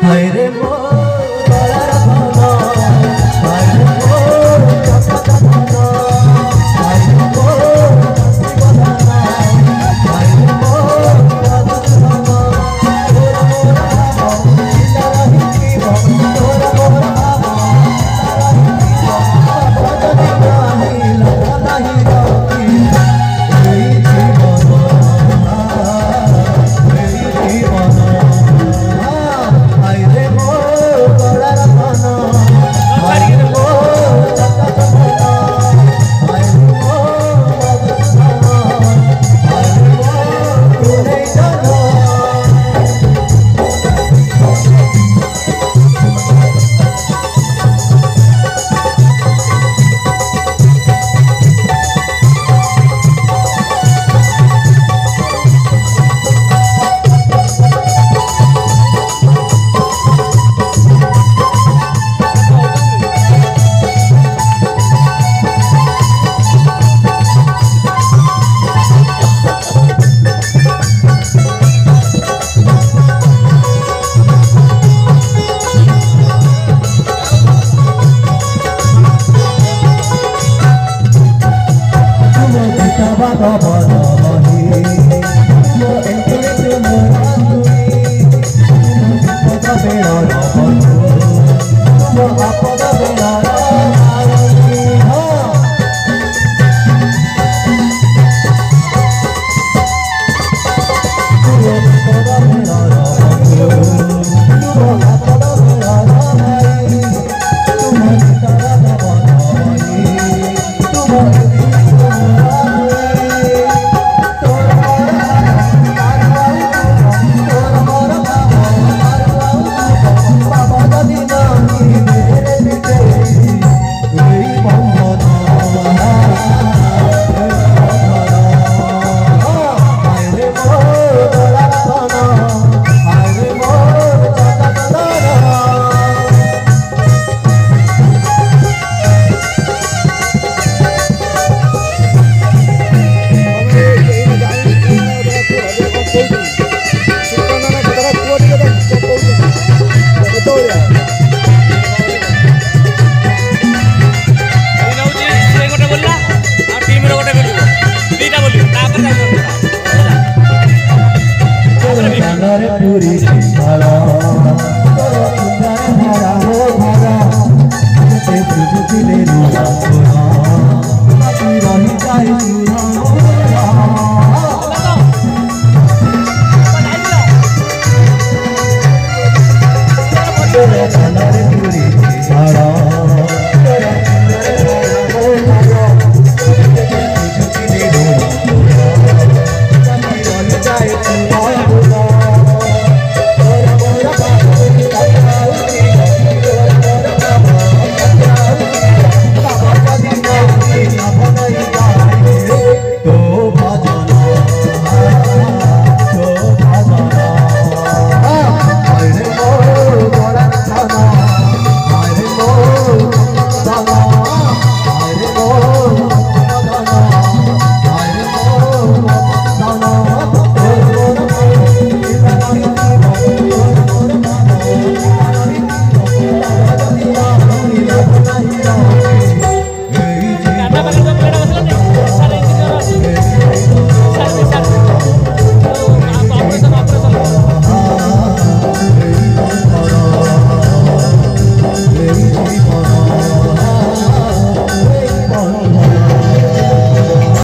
thầy đêm mơ আমার পুরী ভাড়া ভাড়া হো ভাড়া দিলে রহি চাই চলে